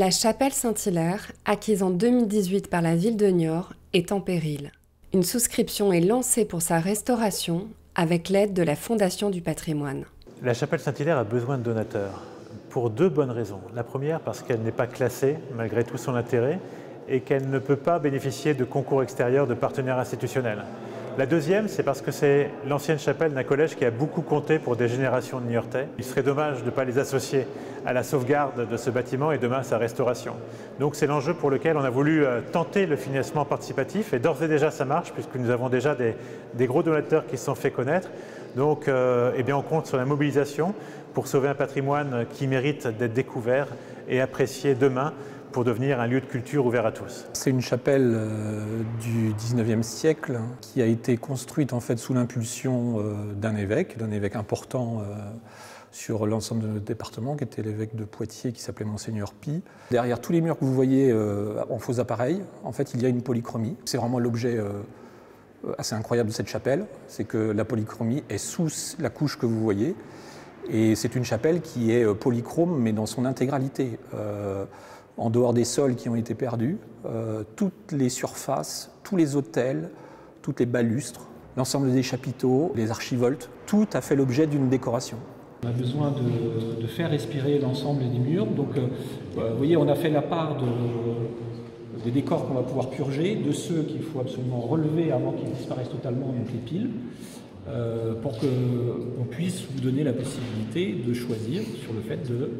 La chapelle Saint-Hilaire, acquise en 2018 par la ville de Niort, est en péril. Une souscription est lancée pour sa restauration avec l'aide de la Fondation du patrimoine. La chapelle Saint-Hilaire a besoin de donateurs pour deux bonnes raisons. La première, parce qu'elle n'est pas classée, malgré tout son intérêt, et qu'elle ne peut pas bénéficier de concours extérieurs de partenaires institutionnels. La deuxième, c'est parce que c'est l'ancienne chapelle d'un collège qui a beaucoup compté pour des générations de Niortais. Il serait dommage de ne pas les associer à la sauvegarde de ce bâtiment et demain à sa restauration. Donc c'est l'enjeu pour lequel on a voulu euh, tenter le financement participatif et d'ores et déjà ça marche puisque nous avons déjà des, gros donateurs qui se sont fait connaître. Donc euh, eh bien, on compte sur la mobilisation pour sauver un patrimoine qui mérite d'être découvert et apprécié demain pour devenir un lieu de culture ouvert à tous. C'est une chapelle euh, du 19e siècle qui a été construite en fait sous l'impulsion euh, d'un évêque, d'un évêque important euh, sur l'ensemble de notre département, qui était l'évêque de Poitiers, qui s'appelait Monseigneur Pi. Derrière tous les murs que vous voyez en faux appareils, en fait, il y a une polychromie. C'est vraiment l'objet assez incroyable de cette chapelle, c'est que la polychromie est sous la couche que vous voyez. Et c'est une chapelle qui est polychrome, mais dans son intégralité en dehors des sols qui ont été perdus, euh, toutes les surfaces, tous les hôtels, toutes les balustres, l'ensemble des chapiteaux, les archivoltes, tout a fait l'objet d'une décoration. On a besoin de, faire respirer l'ensemble des murs. Donc, euh, euh, vous voyez, on a fait la part des décors qu'on va pouvoir purger, de ceux qu'il faut absolument relever avant qu'ils disparaissent totalement, donc les piles, pour qu'on puisse vous donner la possibilité de choisir sur le fait de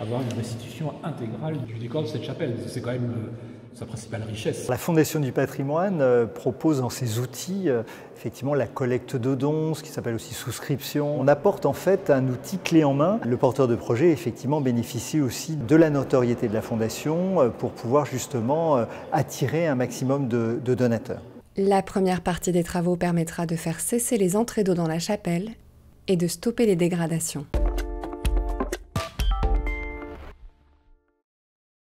avoir une restitution intégrale du décor de cette chapelle. C'est quand même euh, sa principale richesse. La Fondation du patrimoine euh, propose dans ses outils euh, effectivement la collecte de dons, ce qui s'appelle aussi souscription. On apporte en fait un outil clé en main. Le porteur de projet effectivement bénéficie aussi de la notoriété de la Fondation pour pouvoir justement attirer un maximum de donateurs. La première partie des travaux permettra de faire cesser les entrées d'eau dans la chapelle et de stopper les dégradations.